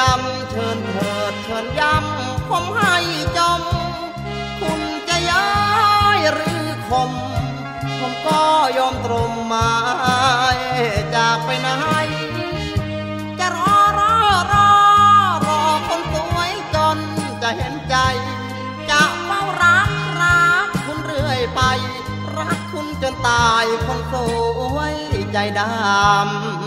ดำเชิญเถิดเชิญย้ำผมให้จม คุณจะย้ายหรือคม ผมก็ยอมตรงมาจากไปไหนจะรอรอรอรอคนสวยจนจะเห็นใจ จะเฝ้ารักรักคุณเรื่อยไป รักคุณจนตายคงสวยใจดำ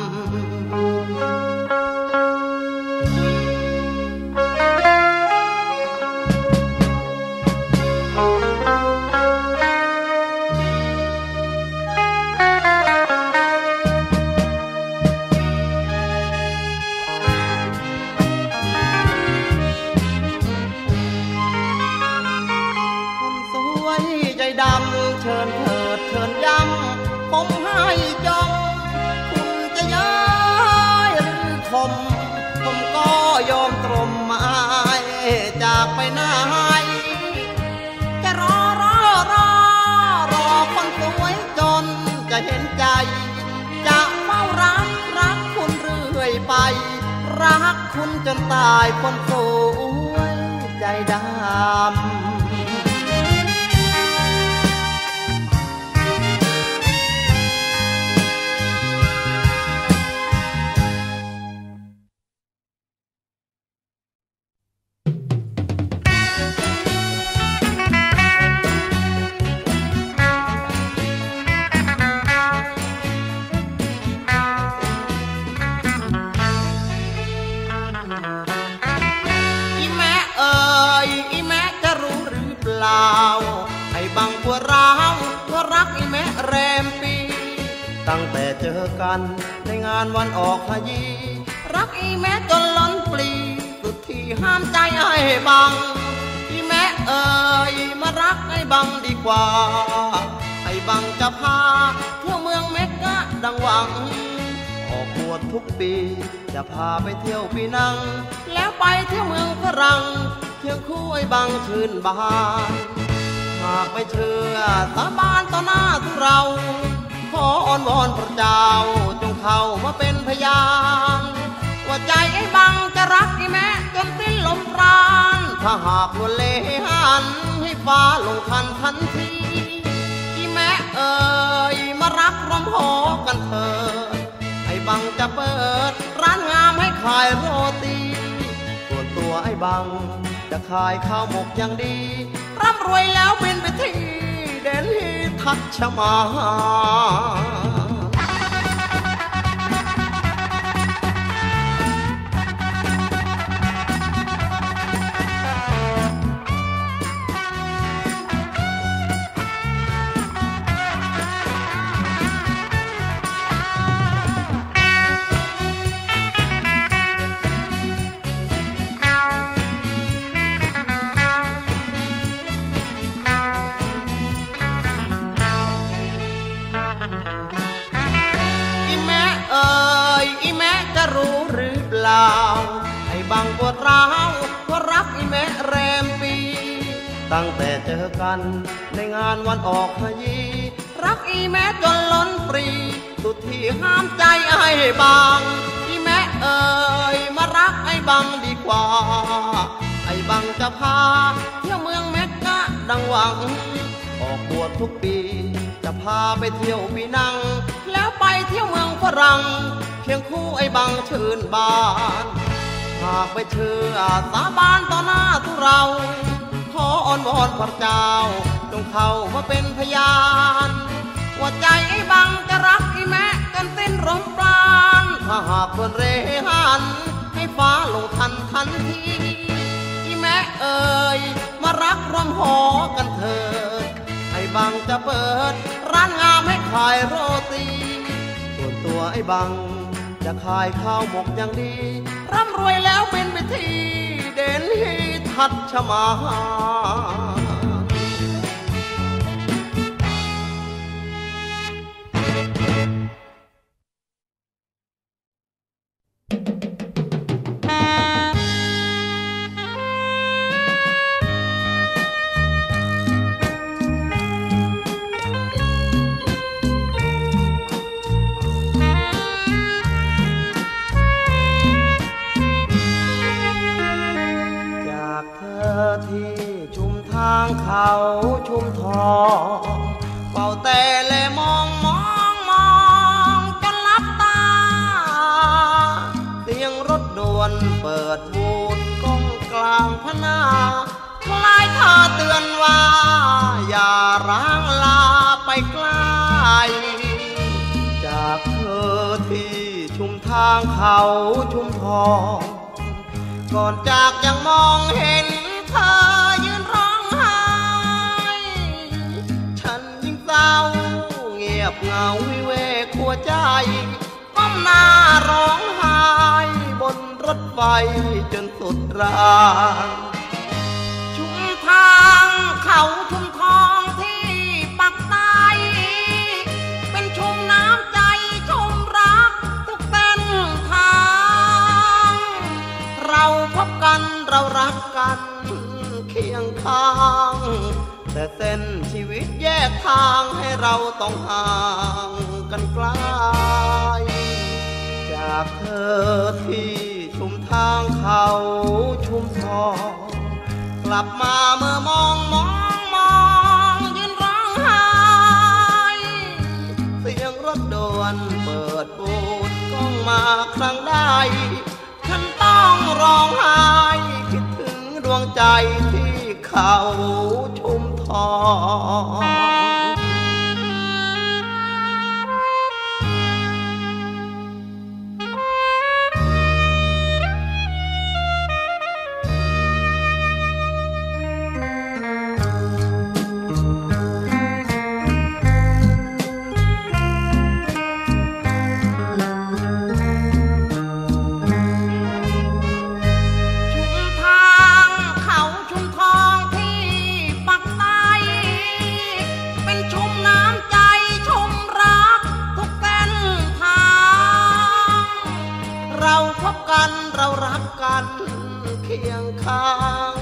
ายคนสวยใจดำ อกัน ในงานวันออกฮยี รักอีแม่จนล้นปลีสุดที่ห้ามใจไอ้บัง อีแม่เอ๋ยมารักไอ้บังดีกว่าไอ้บังจะพาเที่ยวเมืองเมกะดังหวัง ออกบวชทุกปี จะพาไปเที่ยวปีนัง แล้วไปเที่ยวเมืองฝรั่งเที่ยงคู่ไอ้บังชื่นบาน หากไม่เชื่อสาบานต่อหน้าทุเรา ขออ้อนวอนพระเจ้าจงเข้ามาเป็นพยานว่าใจไอ้บังจะรักไอ้แม่จนสิ้นลมปราณถ้าหากลวนเลหันให้ฟ้าลงทันทันทีที่แม่เอ่ยมารักรำหอกันเถิดไอ้บังจะเปิดร้านงามให้ขายโรตีส่วนตัวไอ้บังจะขายข้าวหมกอย่างดีร่ำรวยแล้วบินไปที่เดนฮี ทัชมา ตั้งแต่เจอกัน ในงานวันออกพยี รักอีแม่จนล้นปรี สุดที่ห้ามใจไอ้บาง อีแม่เอ่ยมารักไอ้บังดีกว่า ไอ้บังจะพาเที่ยวเมืองเมกะดังหวัง ออกบวชทุกปี จะพาไปเที่ยวปีนัง แล้วไปเที่ยวเมืองฝรั่งเพียงคู่ไอ้บังชื่นบาน หากไปเชื่อสาบานต่อหน้าทุเรา ออ้อนวอนพระเจ้าจงเข้ามาเป็นพยานว่าใจไอ้บังจะรักไอ้แม่กันสิ้นลมปราณถ้าหากคนเรหันให้ฟ้าลงทันทันทีอีแม่เอ่ยมารักรวมหอกันเถิดไอ้บังจะเปิด ร้านงามให้ขายโรตีส่วนตัวไอ้บังจะขายข้าวหมกอย่างดีร่ำรวยแล้วเป็นไปทีเด่นฮี ทัดชมา เขาชุมทองเฝ้าแต่แลมองมองมองจนลับตา เสียงรถด่วนเปิดบูดก้องกลางพนาคล้ายเธอเตือนว่า อย่าร้างลาไปไกลจากเธอที่ชุมทางเขาชุมทอง ก่อนจากยังมองเห็นเธอ บเหงาวิเวกหัวใจก้มหน้าร้องไห้บนรถไฟจนสุดรางชุมทางเขาชุมทองที่ปักใต้เป็นชุมน้ำใจชุมรักทุกเส้นทาง เราพบกันเรารักกันเคียงข้าง แต่เส้นชีวิตแยกทางให้เราต้องห่างกันไกลจากเธอที่ชุมทางเขาชุมทองกลับมาเมื่อมองมองมองยืนร้องไห้เสียงรถด่วนเปิดบูดก้องมาครั้งใดฉันต้องร้องไห้คิดถึงดวงใจที่เขา ชุ ข้าง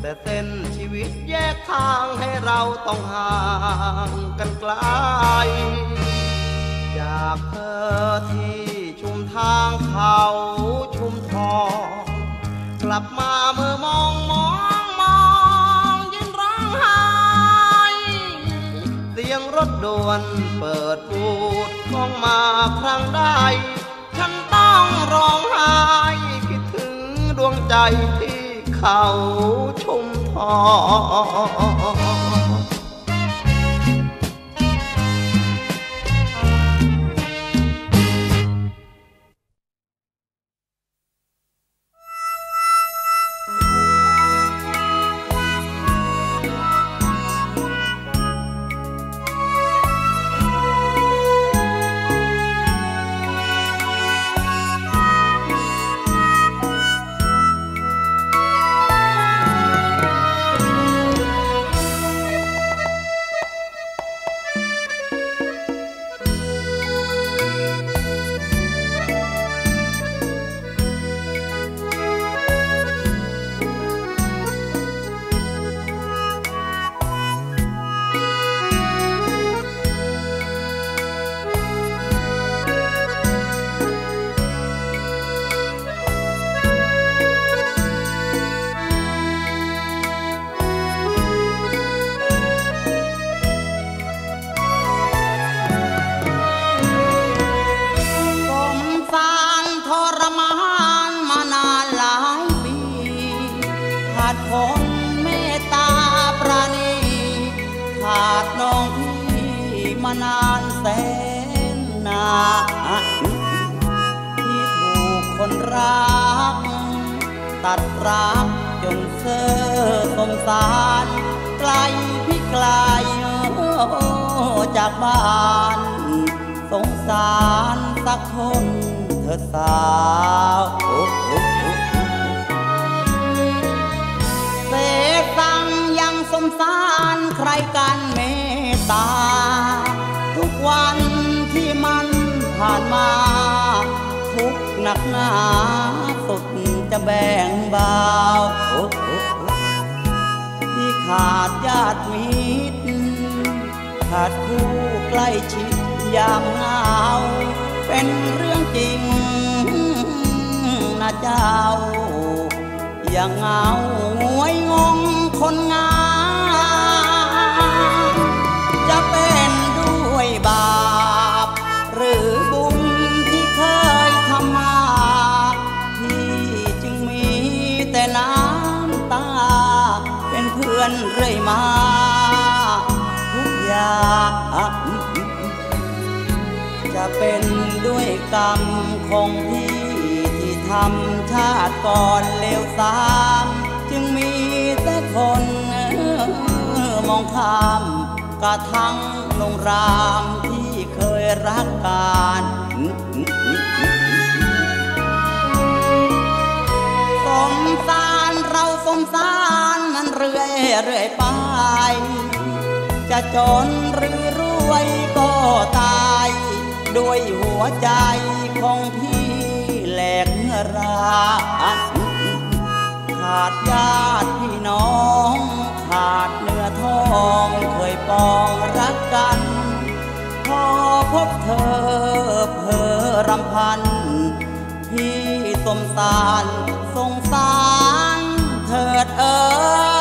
แต่เส้นชีวิตแยกทางให้เราต้องห่างกันไกล จากเธอที่ชุมทางเขาชุมทอง กลับมาเมื่อมองมองมองยินร้องไห้เสียงรถด่วนเปิดปูดมองมาครั้งใดฉันต้องร้องไห้ ดวงใจที่เขาชุมพร กรรมของพี่ที่ทำชาติก่อนเลวสามจึงมีแต่คนมองข้ามกระทั่งนงรามที่เคยรักกันสงสารเราสงสารมันเรื่อยเรื่อยไป จะจนหรือรวยก็ตาม ด้วยหัวใจของพี่แหลกราขาดญาติพี่น้อง ขาดเนื้อทองเคยปองรักกัน พอพบเธอเพอรำพัน พี่สมสารสงสารเถิดเออ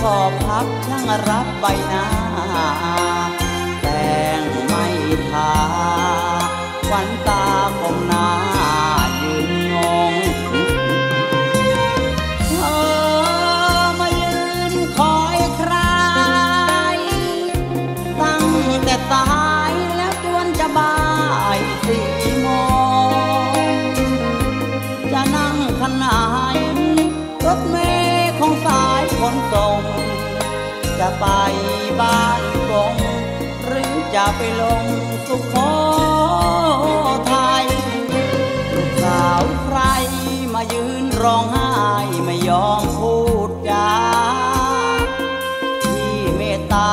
พอพักช่างรับใบหน้า แต่งไม่ทาวันตา ไปลงสุโขทัยลูกสาวใครมายืนร้องไห้ไม่ยอมพูดจาที่เมตตา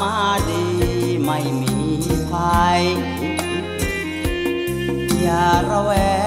มาดีไม่มีภัยอย่าระแวง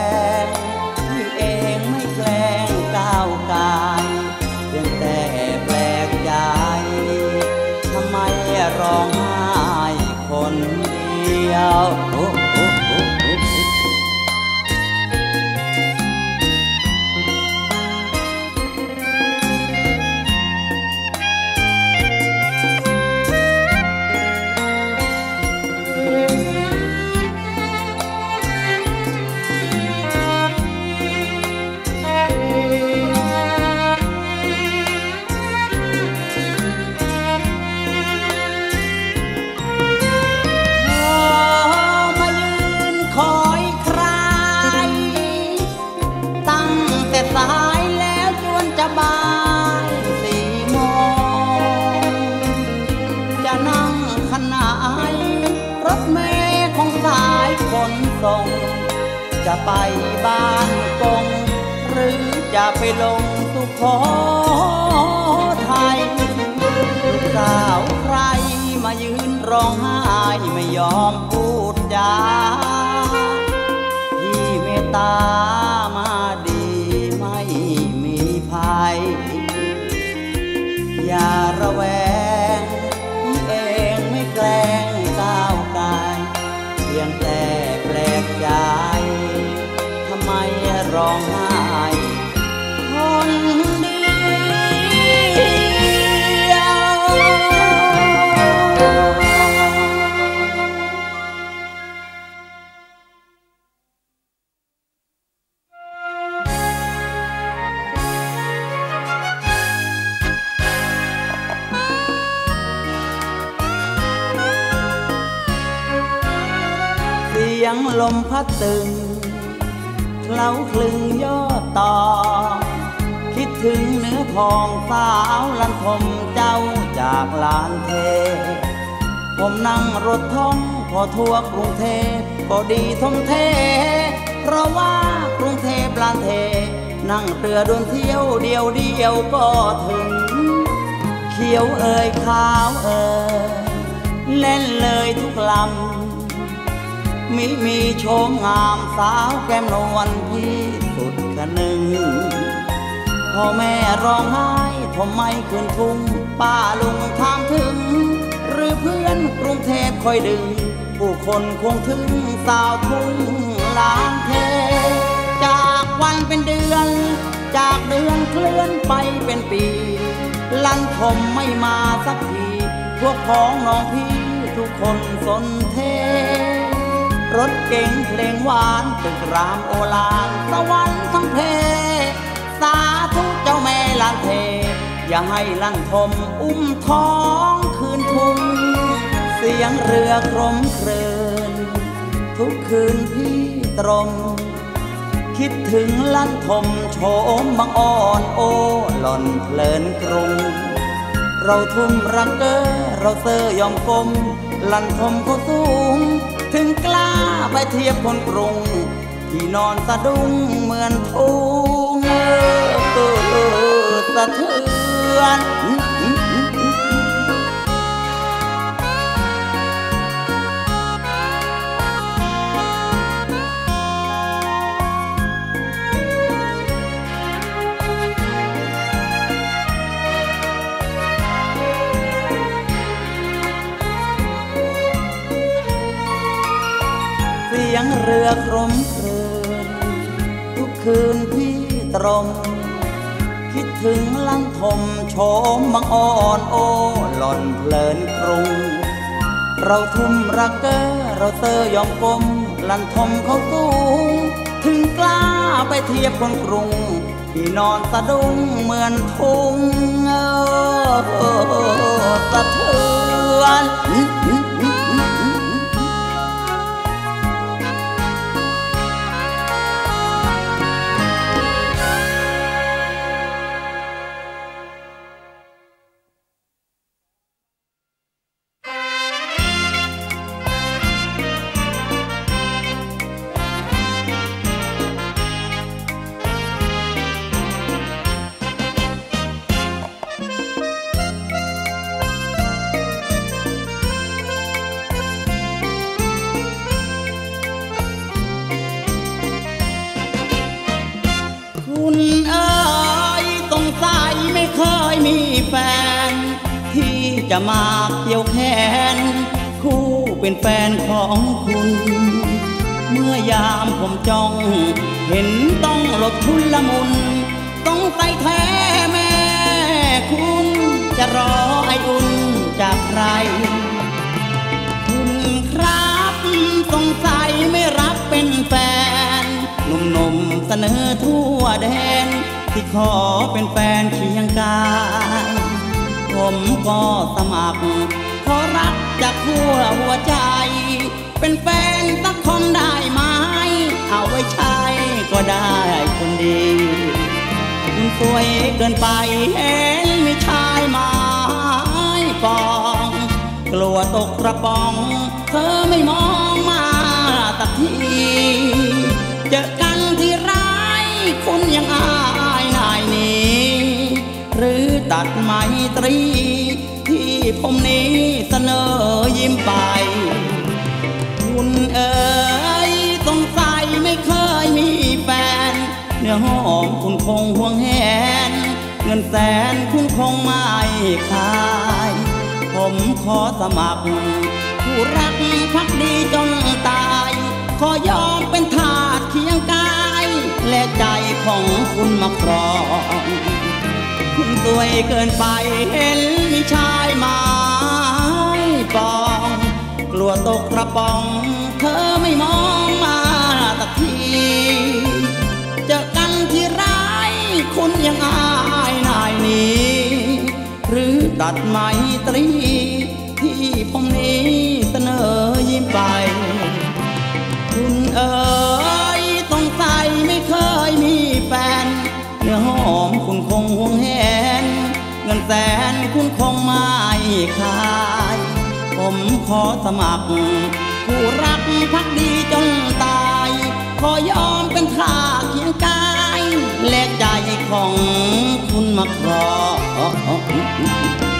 จะไปบ้านกง หรือจะไปลงสุโขทัยลูกสาวใครมายืนร้องไห้ไม่ยอมพูดจาที่เมตตามาดีไม่มีภัยอย่าระแวง ลมพัดตึงเคล้าคลึงยอดต่อ คิดถึงเนื้อทองสาวลันทมเจ้าจากลานเท ผมนั่งรถท่องพอทั่วกรุงเทพก็ดีทมเท เพราะว่ากรุงเทพลานเท นั่งเรือดินเที่ยวเดียวเดียวก็ถึง เขียวเอ่ยขาวเอ่ยเล่นเลยทุกลำ มิมีโชมงามสาวแก้มนวลที่สุดกันหนึ่งพ่อแม่ร้องไห้ทำไมคืนทุ่งป้าลุงถามถึง หรือเพื่อนกรุงเทพคอยดึง ผู้คนคงถึงสาวทุ่งลานเท จากวันเป็นเดือน จากเดือนเคลื่อนไปเป็นปี ลันทมไม่มาสักที พวกพ้องน้องพี่ทุกคนสนเท รถเก๋งเพลงหวานตึกรามโอลานสวรรค์ทั้งเพ สาธุเจ้าแม่ลานเท อย่าให้ลั่นทมอุ้มท้องคืนทุ่งเสียงเรือครมเครืนทุกคืนพี่ตรม คิดถึงลั่นทมโฉมบังอ่อนโอหล่อนเพลินกรุง เราทุ่มรักเกอเราเซอยอมกลม ลันทมเขาสูง ถึงกล้าไปเทียบคนกรุง ที่นอนสะดุ้งเหมือนทุ่งเออสะเทือน งเรือครมครืนทุกคืนพี่ตรมคิดถึงลังทมโฉมบังอ่อนโอหล่อนเพลินกรุง เราทุ่มรักเกอเราเตอยอมกลมลันทมเขาสูง ถึงกล้าไปเทียบคนกรุงที่นอนสะดุ้งเหมือนทุ่งสะเทือน จะมาเกี่ยวแขน คู่เป็นแฟนของคุณ เมื่อยามผมจ้อง เห็นต้องหลบทุนละมุน ต้องใส่แท้แม่คุณ จะรอไออุ่นจากใคร คุณครับสงสัยไม่รับเป็นแฟนหนุ่มๆเสนอทั่วแดน ที่ขอเป็นแฟนเคียงกาย ผมก็สมัคร ขอรักจากหัวหัวใจ เป็นแฟนสักคนได้ไหม เอาไว้ใช้ก็ได้คนดีคุณสวยเกินไปเห็นไม่ชายไม้ปอง กลัวตกกระป๋อง เธอไม่มองมาสักที เจอกันที่ร้ายคุณยังอา ตัดไมตรี ที่ผมนี้เสนอยิ้มไป คุณเอ๋ยสงสัยไม่เคยมีแฟน เนื้อหอมคุณคงห่วงแหน เงินแสนคุณคงไม่ขาย ผมขอสมัคร ผู้รักพักดีจนตาย ขอยอมเป็นทาสเคียงกาย และใจของคุณมาครอง คุณสวยเกินไปเห็นมีชายไม้ปอง กลัวตกกระป๋อง เธอไม่มองมาสักทีเจอกันที่ร้ายคุณยังอายนายนี้ หรือตัดไมตรี ที่ผมนี้เสนอยิ้มไป คุณเอ๋ยสงสัยไม่เคยม อหอมคุณคงห่วงแหน เงินแสนคุณคงไม่ขาย ผมขอสมัคร ผู้รักพักดีจนตาย ขอยอมเป็นข้าเคียงกายแลกใจของคุณมาครอง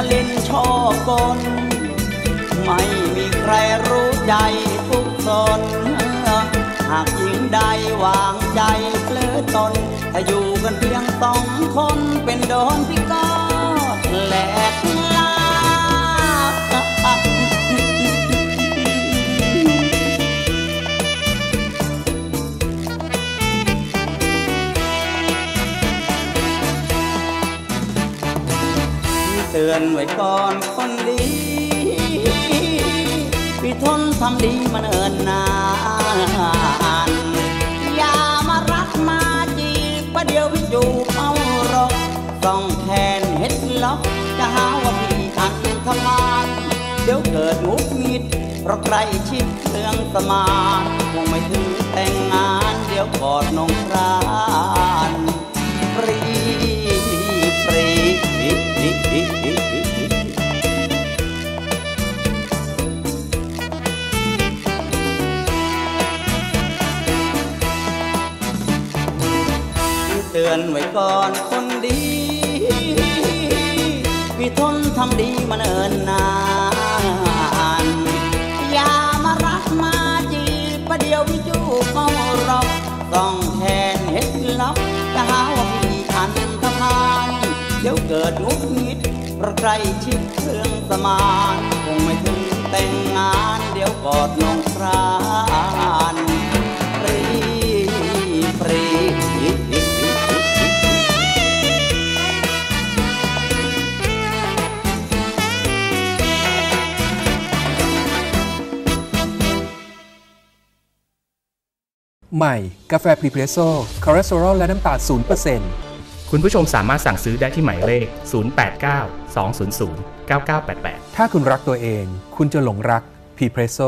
แต่ทะเลนช่อกลไม่มีใครรู้ใจฟุกซนหากหญิงใดวางใจเปลือตน ถ้าอยู่กันเพียงสองคนเป็นโดนพี่ก็แหลก เตือนไว้ก่อนคนดีพี่ทนทำดีมาเนินนาน อย่ามารักมาจีบประเดี๋ยวพี่จูบเอารกต้องแทนเฮ็ดล็อกจะหาว่าพี่อันทมานเดี๋ยวเกิดงุบงิดเพราะใครชิดเรื่องสมานคงไม่ถึงแต่งงานเดี๋ยวกอดนองครา เตือนไว้ก่อนคนดี พี่ทนทำดีมาเนิ่นนาน อย่ามารักมาจีบประเดี๋ยว เกิดงุดงิดเพราะใครชิดเครื่องสมานคงไม่ถึงแต่งงานเดี๋ยวกอดน้องครานปรีปรีใหม่ กาแฟพรีเพรสโซ่คอเลสเตอรอลและน้ำตาล0% คุณผู้ชมสามารถสั่งซื้อได้ที่หมายเลข 089 200 9988 ถ้าคุณรักตัวเอง คุณจะหลงรักพรีเพรสโซ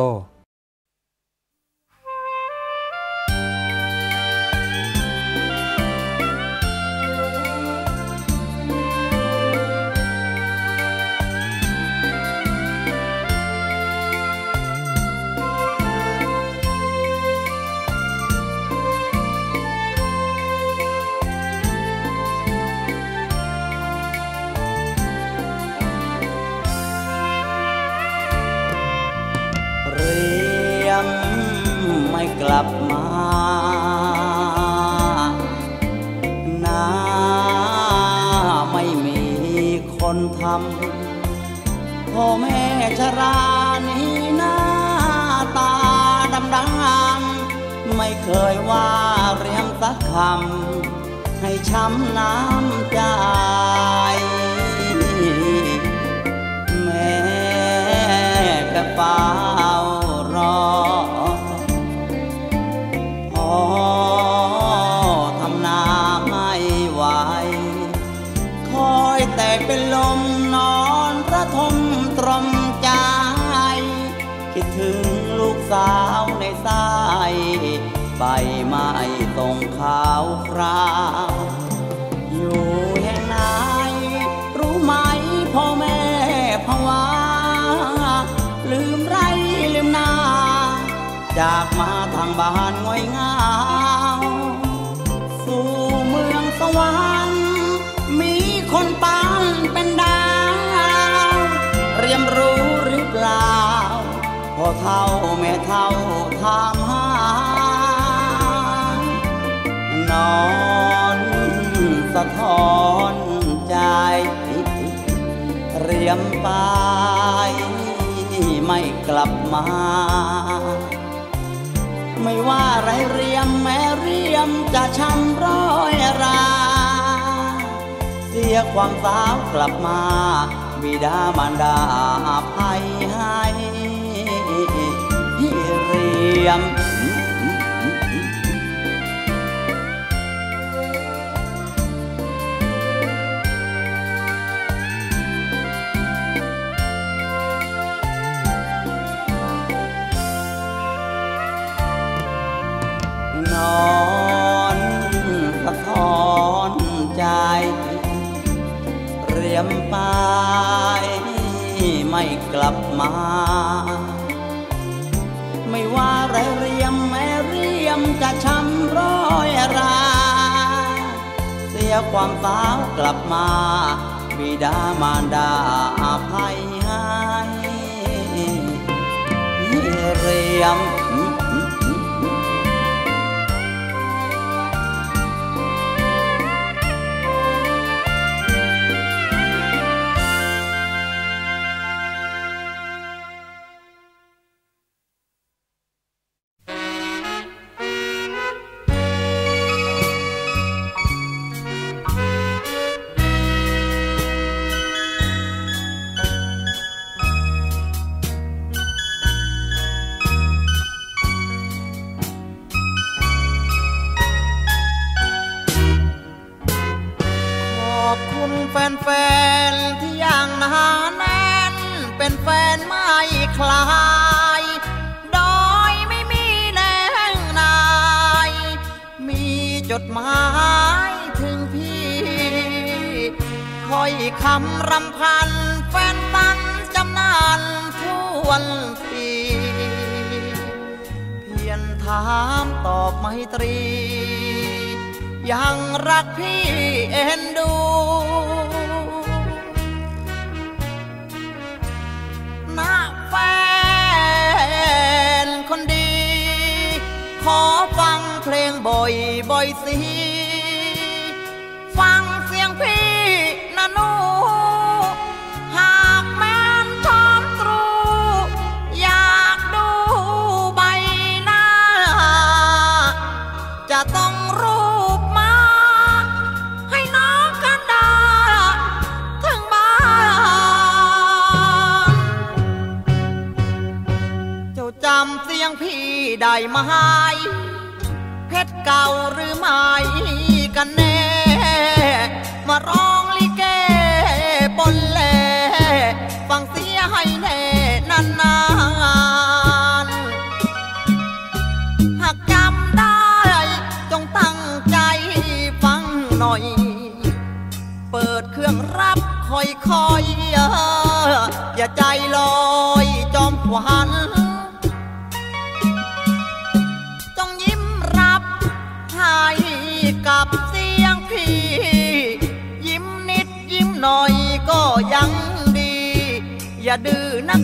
ถามหานอนสะท้อนใจ เรียมไปไม่กลับมา ไม่ว่าไรเรียมแม้เรียมจะช้ำร้อยรา เสียความสาวกลับมา บิดามารดาภัยให้ ยมนอนสะท้อนใจเรียมไปไม่กลับมา ว่าระเรียมแม่เรียมจะช้ำร้อยรา เสียความสาวกลับมาบิดามารดาอภัยให้เรียม บ่อยสิ ฟังเสียงพี่นะนูหากแม่นชอบตรู อยากดูใบหน้า จะต้องรูปมา ให้น้องกันดาทั้งบ้านเจ้าจำเสียงพี่ได้ไหม กันแน่ มาร้องลิเกปนแหลฟังเสียให้แน่นานหากจำได้ จงตั้งใจฟังหน่อย เปิดเครื่องรับค่อยๆอย่าใจลอยจอมขวัญ อย่าดื้อนัก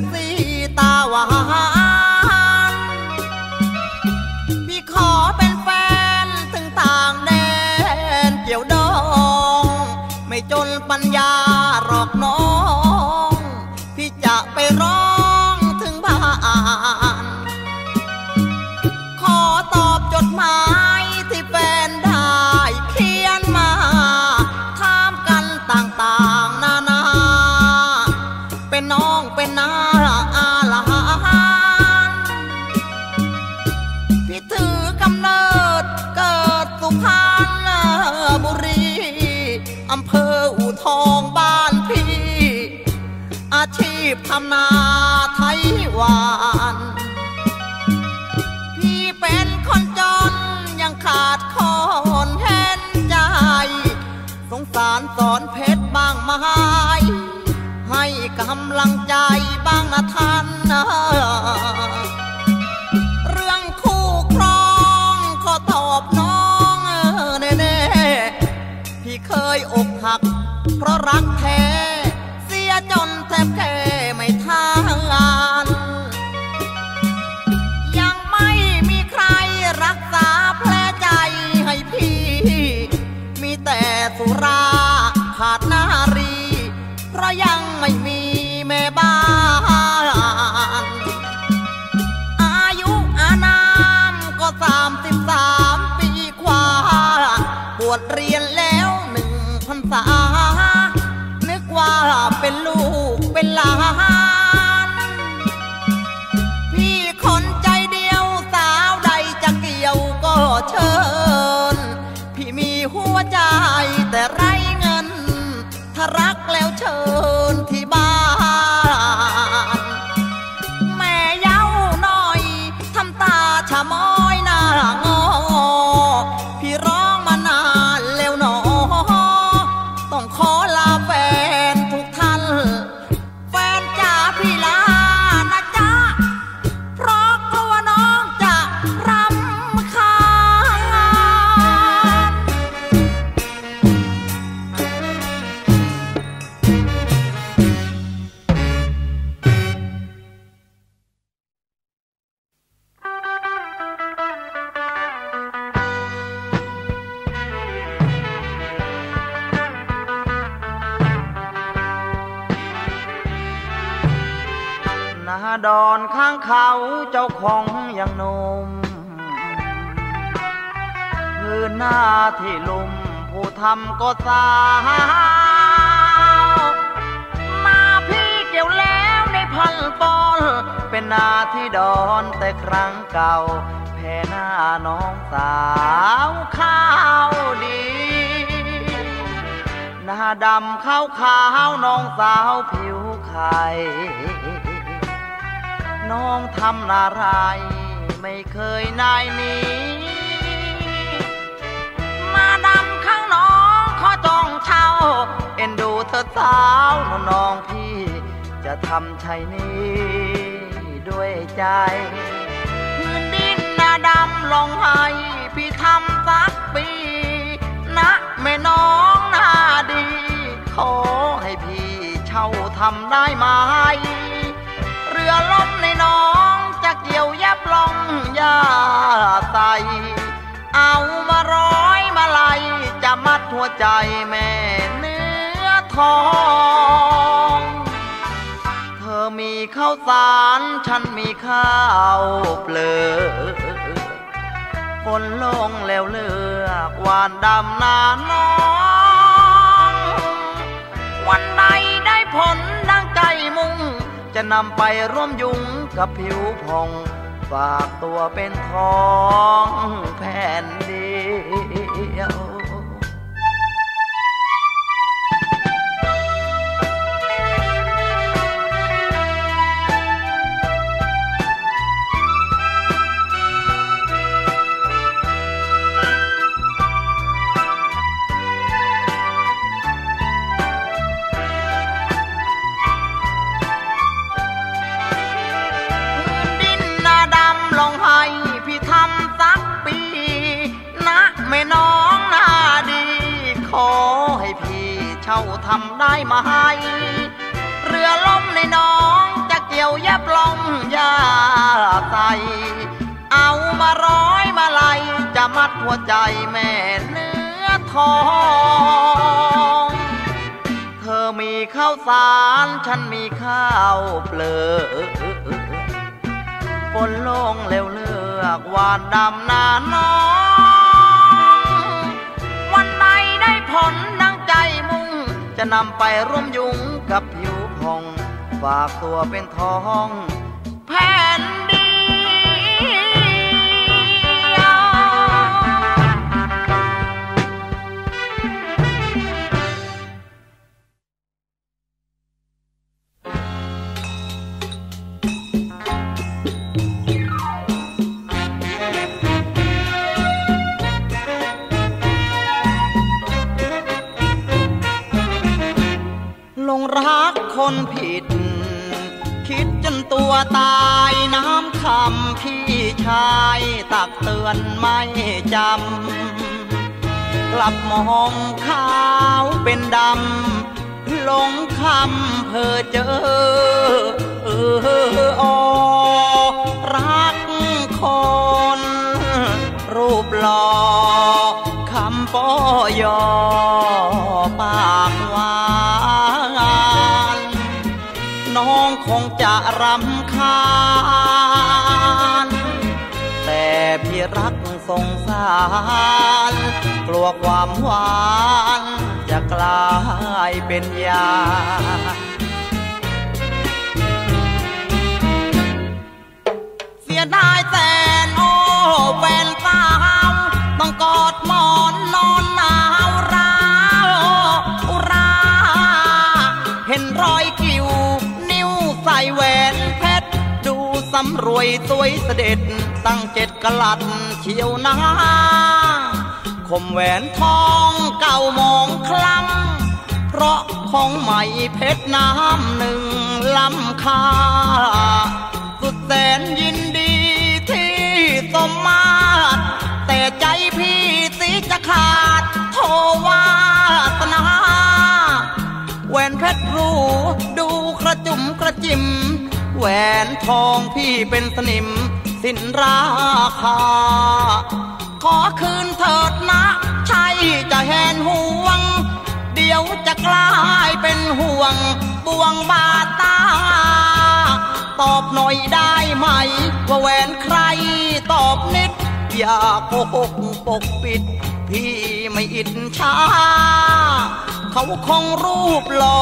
ำนาไทยหวาน พี่เป็นคนจนยังขาดคนเห็นใจ สงสารสอนเพชรบ้างไห้ให้กำลังใจบ้างนะท่านนะ ดำขาวขาวน้องสาวผิวไข่น้องทำนาไร ไม่เคยนายมี มาดำข้างน้องขอจองเช่า เอ็นดูเธอสาวน้องพี่ จะทำชัยนี้ด้วยใจพื้นดินนาดำลองให้พี่ทำสักปี นะแม่น้องนาดี ขอให้พี่เช่าทำได้ไหม เรือล่มในน้องจะเกี่ยวยับลงยาใสเอามาร้อยมาลายจะมัดหัวใจแม่เนื้อทอง เธอมีข้าวสารฉันมีข้าวเปลือกฝนลงแล้วเลือกหวานดำนาน้อง วันใดได้ผลดังใจมุ่ง จะนำไปร่วมยุงกับผิวพอง ฝากตัวเป็นทองแผ่นเดียว แม่น้องหน้าดี ขอให้พี่เช่าทำได้ไหมเรือล่มในน้องจะเกี่ยวยับลงยาใสเอามาร้อยมาลายจะมัดหัวใจแม่เนื้อทองเธอมีข้าวสารฉันมีข้าวเปลือกฝนลงเร็วเลือกหวานดำนาน้อง จะนำไปร่วมยุงกับผิวพอง ฝากตัวเป็นท้อง นผิด คิดจนตัวตายน้ำคำพี่ชายตักเตือนไม่จำ กลับมองขาวเป็นดำหลงคำเพอเจอ เอออรักคน รูปหล่อคำปอยอ งคงจะรำคาญ แต่พี่รักสงสาร กลัวความหวานจะกลายเป็นยาเสียดายแสนโอ้แฟน ดูสำรวยสวยเสด็จตั้งเจ็ดกลัดเชียวนาคมแหวนทองเก่ามองคล้ำเพราะของใหม่เพชรน้ำหนึ่งล้ำค่าสุดแสนยินดีที่สมมาตรแต่ใจพี่สิจะขาดโทวาสนาแหวนเพชรรูดูกระจุมกระจิม แหวนทองพี่เป็นสนิม สินราคา ขอคืนเถิดนะ ใช่จะแหนห่วง เดี๋ยวจะกลายเป็นห่วงบ่วงบาตา ตอบหน่อยได้ไหม ว่าแหวนใครตอบนิด อย่าโกหกปกปิด พี่ไม่อิจฉา เขาคงรูปหล่อ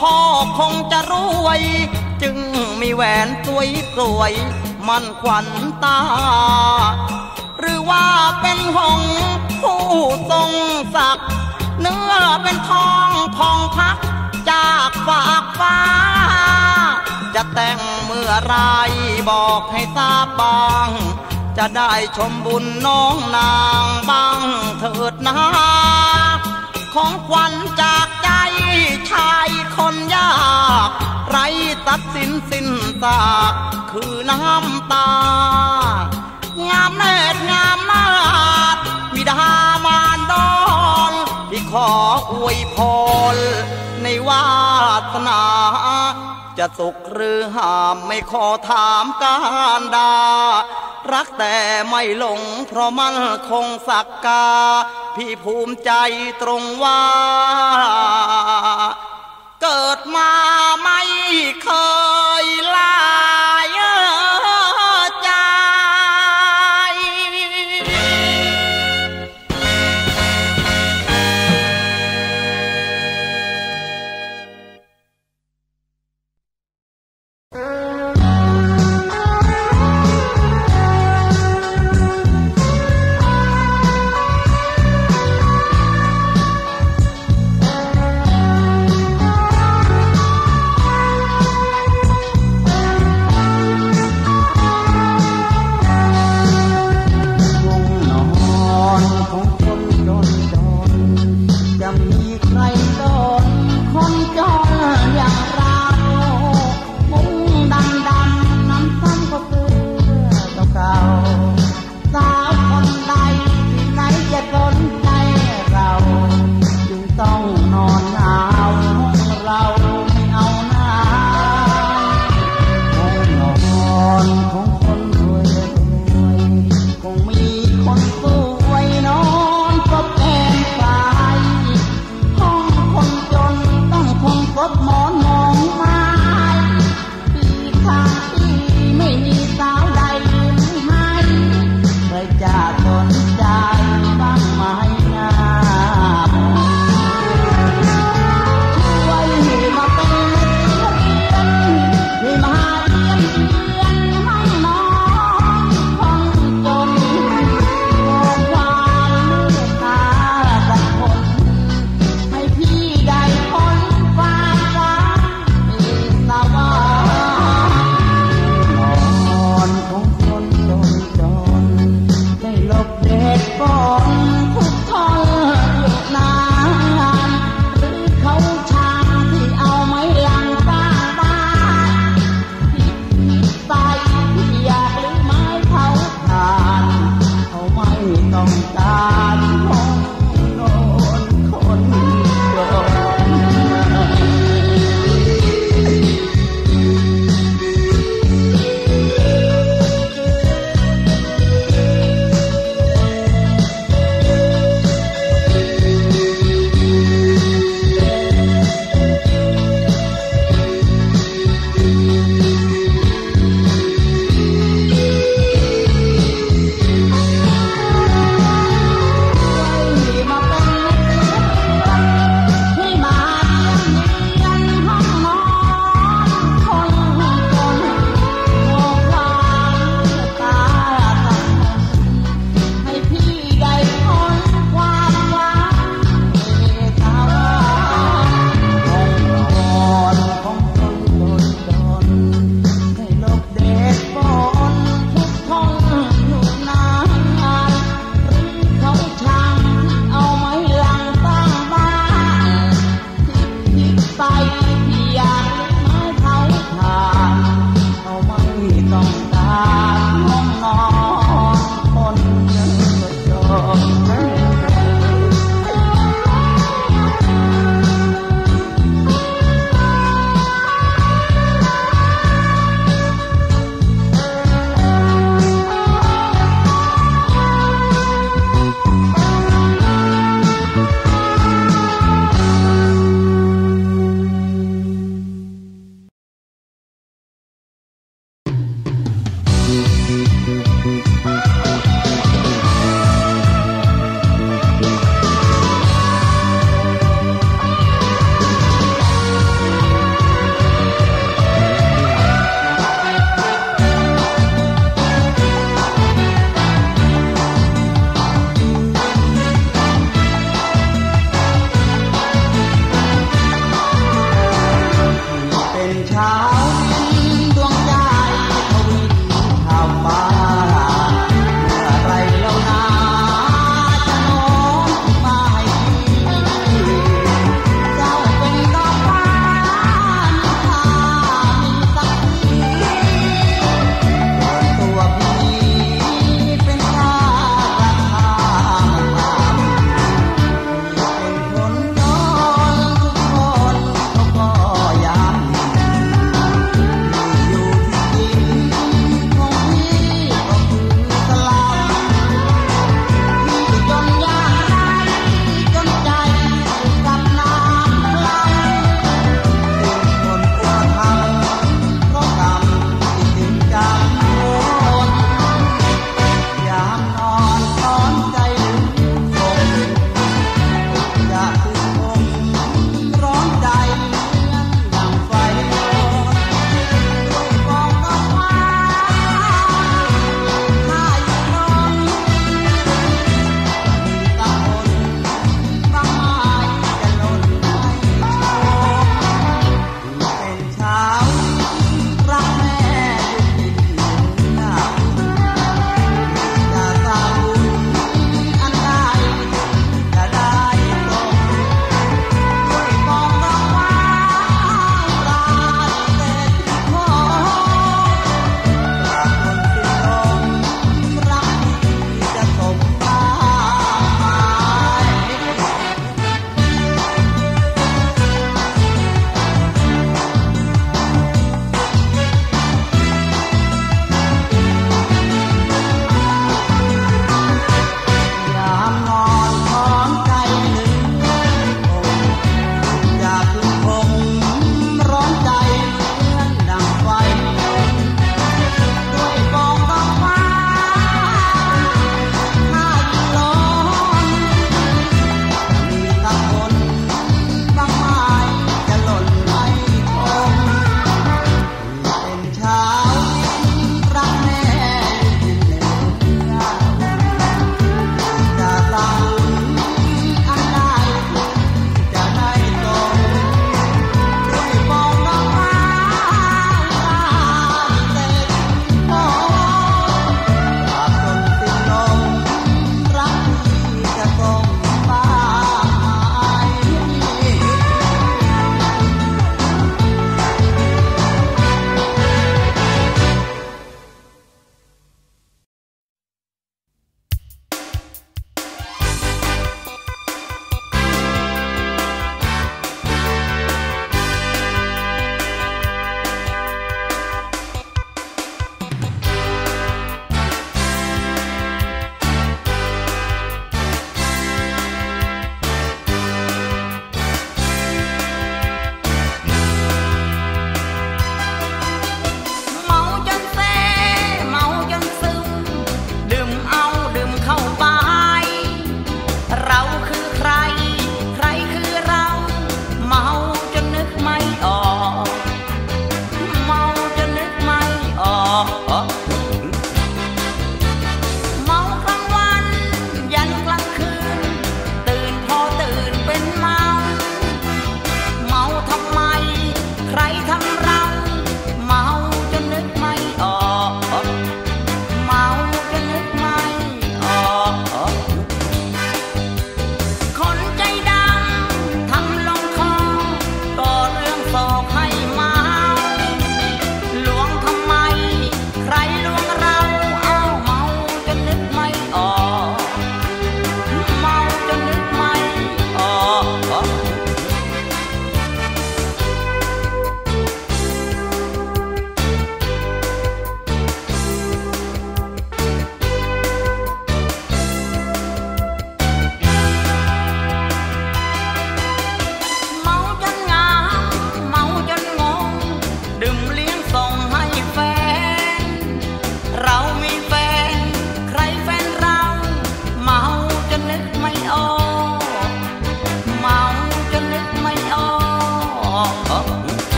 พ่อคงจะรวย จึงมีแหวนสวยสวย มันขวัญตา หรือว่าเป็นหงผู้ทรงศักดิ์เนื้อเป็นทองพองพัก จากฝากฟ้า จะแต่งเมื่อไรบอกให้ทราบบ้างจะได้ชมบุญน้องนางบ้างเถิดนะ ของขวัญจากใจชายคนยาก ไรตัดสินสิ้นสากคือน้ำตา งามเนตรงามนาดบิดามารดอนที่ขออวยพรในวาสนา จะสุขหรือห้ามไม่ขอถามการดา รักแต่ไม่หลงเพราะมันคงสักกา พี่ภูมิใจตรงว่า เกิดมาไม่เคยลา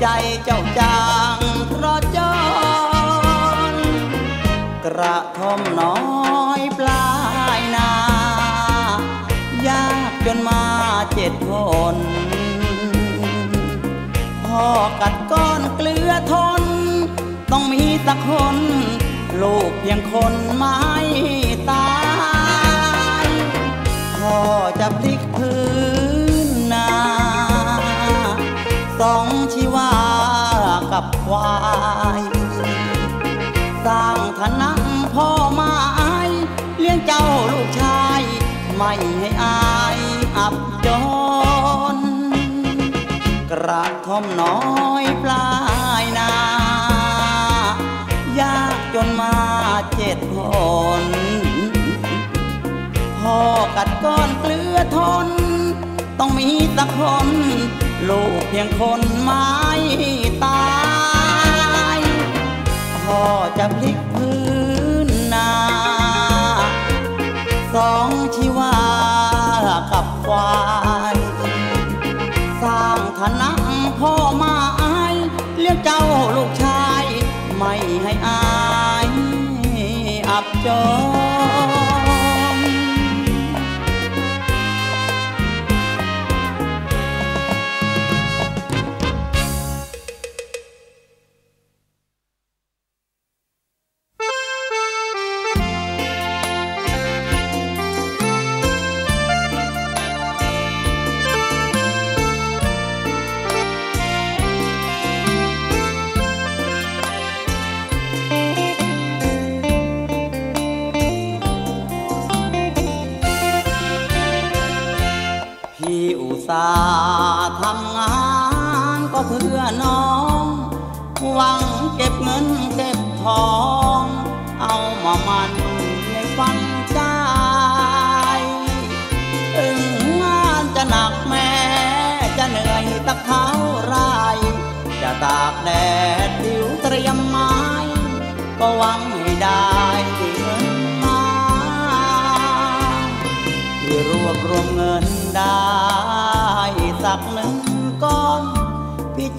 ใจเจ้าจางเพราะจรกระท่อมน้อยปลายนา ยากจนมาเจ็ดคนพ่อกัดก้อนเกลือทน ต้องมีสักคน ลูกเพียงคนไม่ตายพ่อจะพลิกพื้นนาสอง กับควายสร้างฐานะพ่อไม้เลี้ยงเจ้าลูกชาย ไม่ให้อายอับจน กระท่อมน้อยปลายนายากจนมาเจ็ดคนพ่อกัดก้อนเกลือทน ต้องมีสักคน ลูกเพียงคนไม่ตาย พ่อจะพลิกพื้นนาสองชีวากับควายสร้างฐานะพ่อมาอายเลี้ยงเจ้าลูกชาย ไม่ให้อายอับจน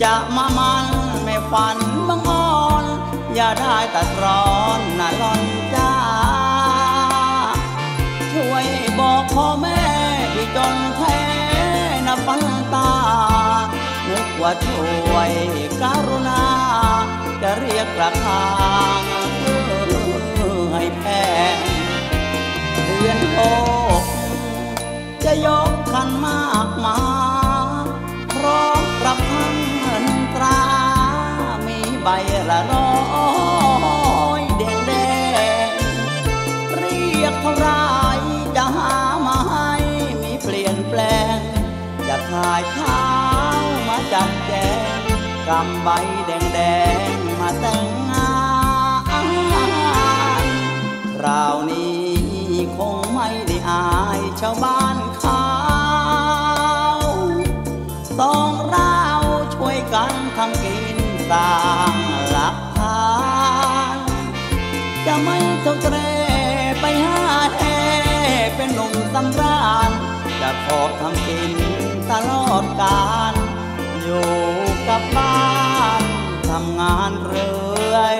จะมามันไม่ฝันบังอ่อน อย่าได้ตัดร้อนน่ะลอนจ้า ช่วยบอกพ่อแม่ที่จนแท้นะฟันตา นึกว่าช่วยการุณา จะเรียกราคาให้แพงเดือนหกจะยกขันมากมาพ ใบละร้อยแดงแดงเรียกเท่าไรจะหามาให้มีเปลี่ยนแปลง จะขายข้าวมาจัดแจงกำใบแดงแดงมาแต่งงานคราวนี้คงไม่ได้อายชาวบ้าน สร้างหลักฐานจะไม่เจ้าเตรไปหาแห่เป็นหนุ่มสำราญจะขอทำกินตลอดกาลอยู่กับบ้านทำงานเรื่อย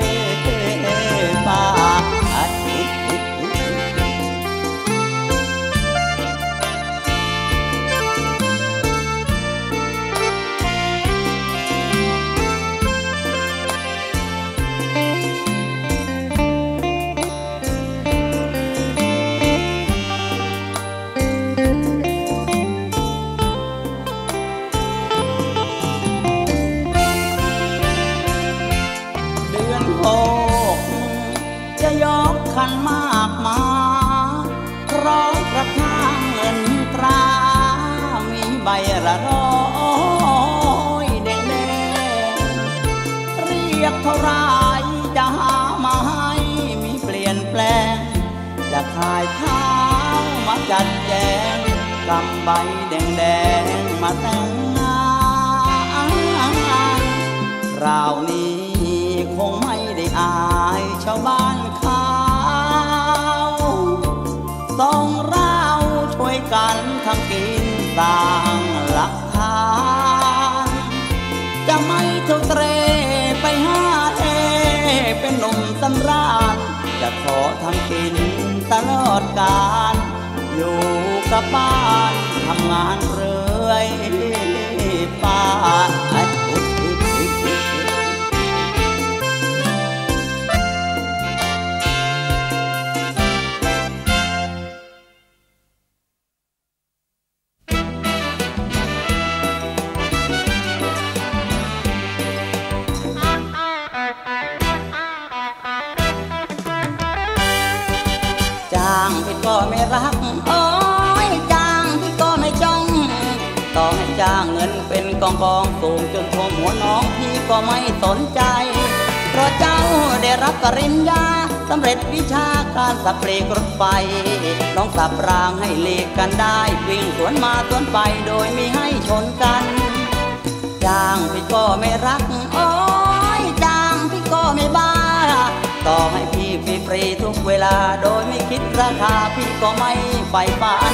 ลาโดยไม่คิดราคาพี่ก็ไม่ใฝ่ฝัน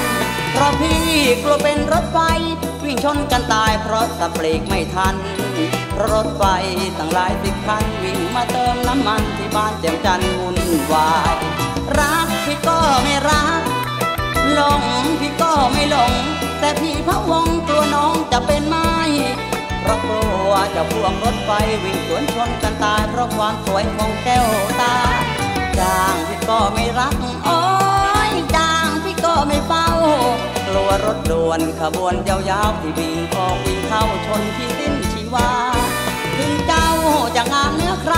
เพราะพี่กลัวเป็นรถไฟ วิ่งชนกันตายเพราะสเปรกไม่ทันรรถไฟตั้งหลายสิบคัน วิ่งมาเติมน้ำมันที่บ้านแจ่มจันทร์วุ่นวาย รักพี่ก็ไม่รักหลงพี่ก็ไม่หลง แต่พี่พะวงกลัวน้องจะเป็นไม้เพราะกลัวจะพ่วงรถไฟวิ่งสวนชนกันตายเพราะความสวยของแก้วตา จ้างพี่ก็ไม่รักโอ้ยจ้างพี่ก็ไม่เฝ้ากลัวรถด่วนขบวนยาวๆที่วิ่งออกวิ่งเข้าชนที่สิ้นชีวาถึงเจ้าจะงามเนื้อใคร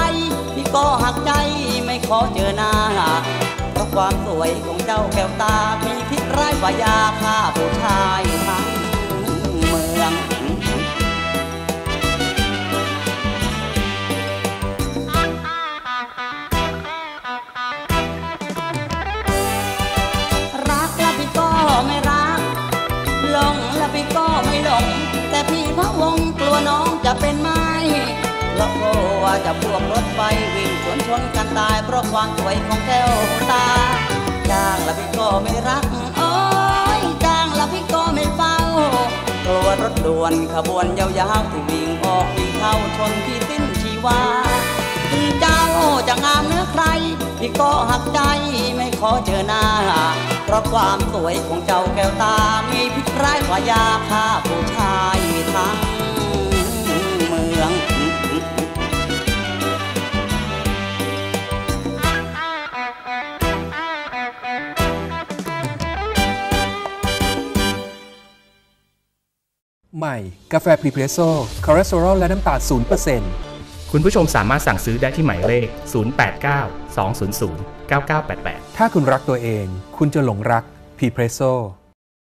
พี่ก็หักใจไม่ขอเจอหน้าเพราะความสวยของเจ้าแก้วตา มีพิษร้ายว่ายาฆ่าผู้ชายทั้งเมือง พี่ก็ไม่หลง แต่พี่พะวงกลัวน้องจะเป็นไม้เพราะกลัวจะพวกรถไฟวิ่งสวนชนกันตายเพราะความสวยของแก้วตาจ้างแล้วพี่ก็ไม่รักโอ้ยจ้างแล้วพี่ก็ไม่เฝ้ากลัวรถด่วนขบวนยาวๆที่วิ่งออกวิ่งเข้าชนที่สิ้นชีวา จะงามเนื้อใคร พี่ก็หักใจไม่ขอเจอหน้า เพราะความสวยของเจ้าแก้วตา มีพิษร้ายกว่ายาฆ่าผู้ชายทั้งเมืองใหม่ กาแฟพรีเพรสโซ่คอเลสเตอรอลและน้ำตาล0% คุณผู้ชมสามารถสั่งซื้อได้ที่หมายเลข 089 200 9988 ถ้าคุณรักตัวเอง คุณจะหลงรักพรีเพรสโซ